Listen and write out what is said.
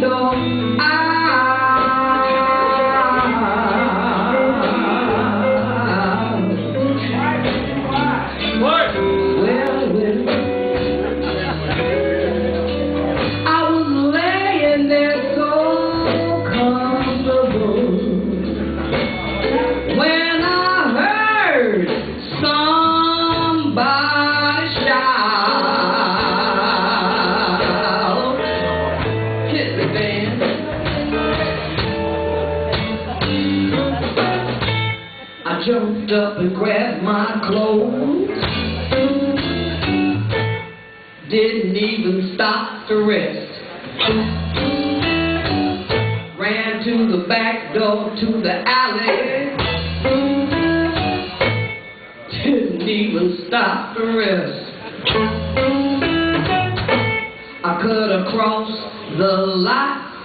door. I jumped up and grabbed my clothes. Didn't even stop to rest. Ran to the back door to the alley. Didn't even stop to rest. I cut across the lot